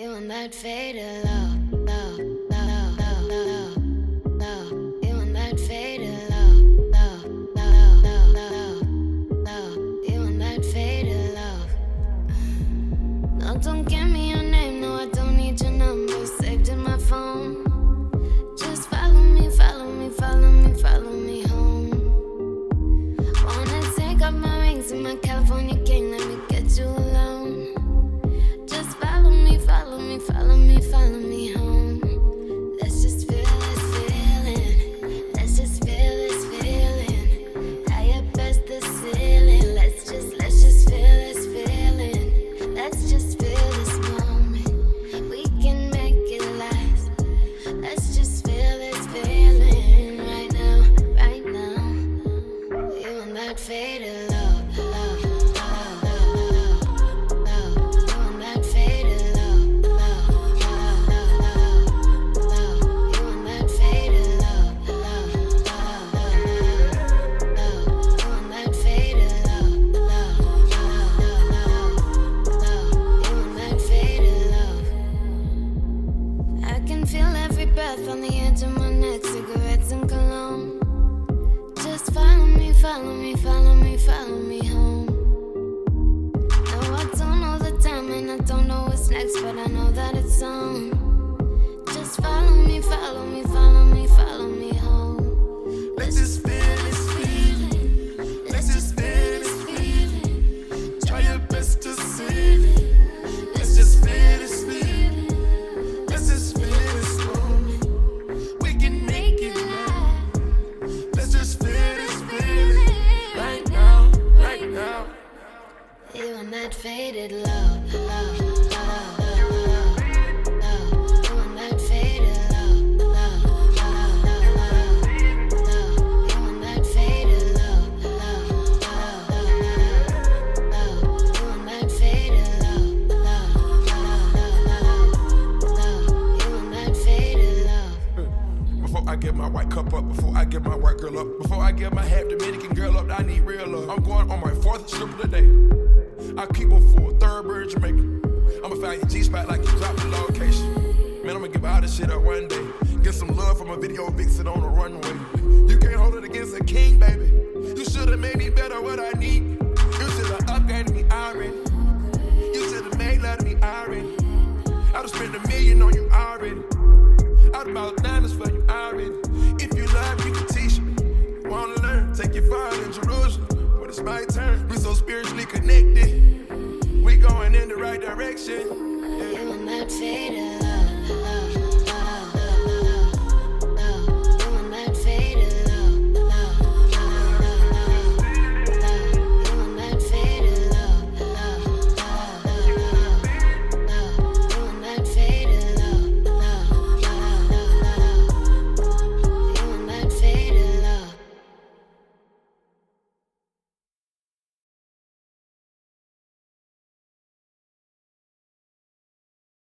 You and love, love, love, love, love, love. You love, love, love, love, love, love. You love. Don't give me I can feel every breath on the edge of my neck, follow me, follow me, follow me, home. That faded love. Before I get my white cup up, before I get my white girl up, before I get my half Dominican girl up, I need real love. I'm going on my fourth strip of the day. I keep her full, third bird Jamaican. I'ma find your G spot like you dropped the location. Man, I'ma give all this shit up one day. Get some love from a video vixen on the runway. You can't hold it against a king, baby. You should've made me better what I need. You should've upgraded me already. You should've made love to me already. I'd've spent a million on you already. the right direction. Yeah. You and my love.